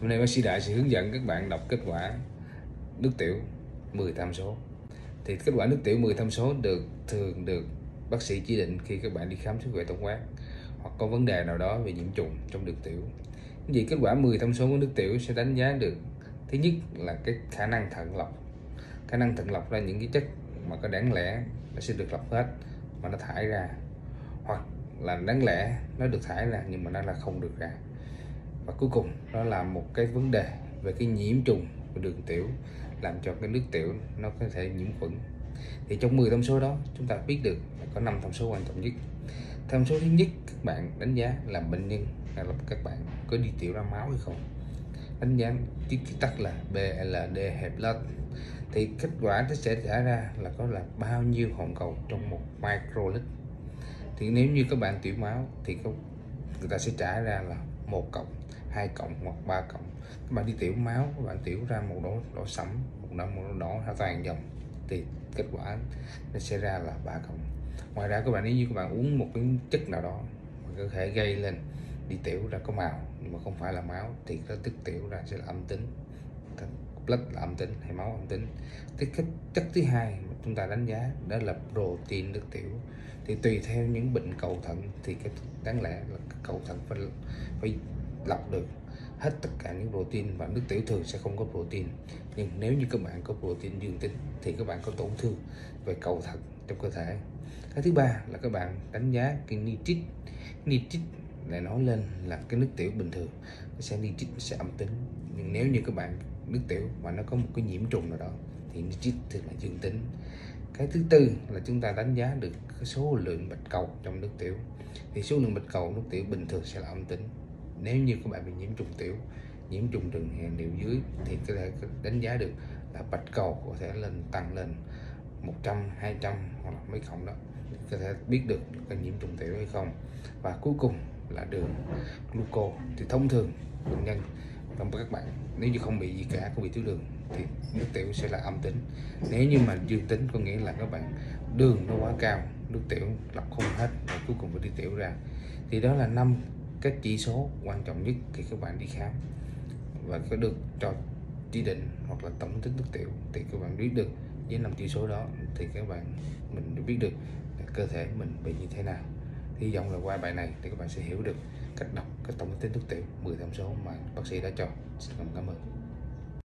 Hôm nay bác sĩ Đại sẽ hướng dẫn các bạn đọc kết quả nước tiểu 10 tham số. Thì kết quả nước tiểu 10 tham số được, thường được bác sĩ chỉ định khi các bạn đi khám sức khỏe tổng quát hoặc có vấn đề nào đó về nhiễm trùng trong đường tiểu. Vì kết quả 10 tham số của nước tiểu sẽ đánh giá được, thứ nhất là cái khả năng thận lọc. Khả năng thận lọc ra những cái chất mà có đáng lẽ nó sẽ được lọc hết, mà nó thải ra hoặc là đáng lẽ nó được thải ra nhưng mà nó là không được ra và cuối cùng đó là một cái vấn đề về cái nhiễm trùng của đường tiểu, làm cho cái nước tiểu nó có thể nhiễm khuẩn. Thì trong 10 thông số đó, chúng ta biết được là có 5 thông số quan trọng nhất. Thông số thứ nhất, các bạn đánh giá là bệnh nhân là các bạn có đi tiểu ra máu hay không? Đánh giá tiết tắt là BLD hẹp lên. Thì kết quả nó sẽ trả ra là có là bao nhiêu hồng cầu trong một microlit thì nếu như các bạn tiểu máu thì có, người ta sẽ trả ra là một cộng, hai cộng hoặc ba cộng. Các bạn đi tiểu máu, các bạn tiểu ra một đỏ đỏ sẫm, một đỏ một đỏ đỏ toàn dòng, thì kết quả nó sẽ ra là ba cộng. Ngoài ra các bạn, nếu như các bạn uống một cái chất nào đó có thể gây lên đi tiểu ra có màu, nhưng mà không phải là máu, thì nó tức tiểu ra sẽ là âm tính. Blood là âm tính, hay máu âm tính. Cái chất thứ hai mà chúng ta đánh giá đó là protein nước tiểu. Thì tùy theo những bệnh cầu thận thì cái đáng lẽ là cầu thận phải phải lọc được hết tất cả những protein và nước tiểu thường sẽ không có protein. Nhưng nếu như các bạn có protein dương tính thì các bạn có tổn thương về cầu thận trong cơ thể. Cái thứ ba là các bạn đánh giá cái nitrit nitrit lại nói lên là cái nước tiểu bình thường. Nó sẽ nitrit sẽ âm tính. Nhưng nếu như các bạn nước tiểu mà nó có một cái nhiễm trùng nào đó thì nitrit thì là dương tính. Cái thứ tư là chúng ta đánh giá được cái số lượng bạch cầu trong nước tiểu. Thì số lượng bạch cầu nước tiểu bình thường sẽ là âm tính. Nếu như các bạn bị nhiễm trùng tiểu, nhiễm trùng đường hẹn niệu dưới thì có thể đánh giá được là bạch cầu có thể lên, tăng lên 100 200 hoặc là mấy cộng đó có thể biết được có nhiễm trùng tiểu hay không. Và cuối cùng là đường gluco. Thì thông thường bệnh nhân trong các bạn. Nếu như không bị gì cả, không bị tiểu đường, thì nước tiểu sẽ là âm tính. Nếu như mà dương tính, có nghĩa là các bạn, đường nó quá cao, nước tiểu lọc không hết, và cuối cùng phải đi tiểu ra. Thì đó là năm cái chỉ số quan trọng nhất khi các bạn đi khám. Và có được cho chỉ định hoặc là tổng tính nước tiểu, thì các bạn biết được. Với năm chỉ số đó, thì các bạn mình biết được cơ thể mình bị như thế nào hy vọng là qua bài này thì các bạn sẽ hiểu được cách đọc cái tổng tính nước tiểu 10 tham số mà bác sĩ đã cho. Xin cảm ơn.